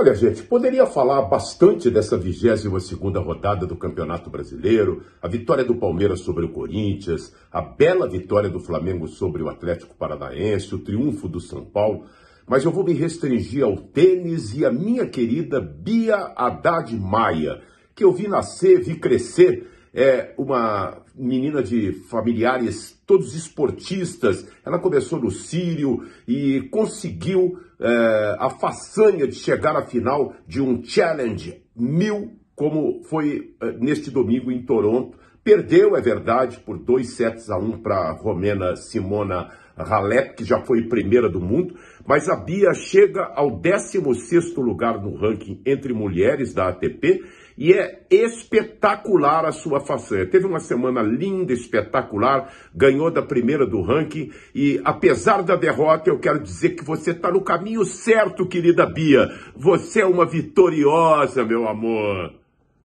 Olha, gente, poderia falar bastante dessa 22ª rodada do Campeonato Brasileiro, a vitória do Palmeiras sobre o Corinthians, a bela vitória do Flamengo sobre o Atlético Paranaense, o triunfo do São Paulo, mas eu vou me restringir ao tênis e a minha querida Bia Haddad Maia, que eu vi nascer, vi crescer é uma menina de familiares todos esportistas. Ela começou no Sírio e conseguiu é, a façanha de chegar à final de um Challenge mil, como foi é, neste domingo em Toronto. Perdeu, é verdade, por dois sets a um para a romena Simona Halep, que já foi primeira do mundo, mas a Bia chega ao 16º lugar no ranking entre mulheres da ATP e é espetacular a sua façanha. Teve uma semana linda, espetacular, ganhou da primeira do ranking e apesar da derrota, eu quero dizer que você está no caminho certo, querida Bia. Você é uma vitoriosa, meu amor.